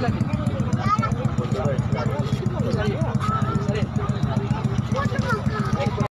Espérate.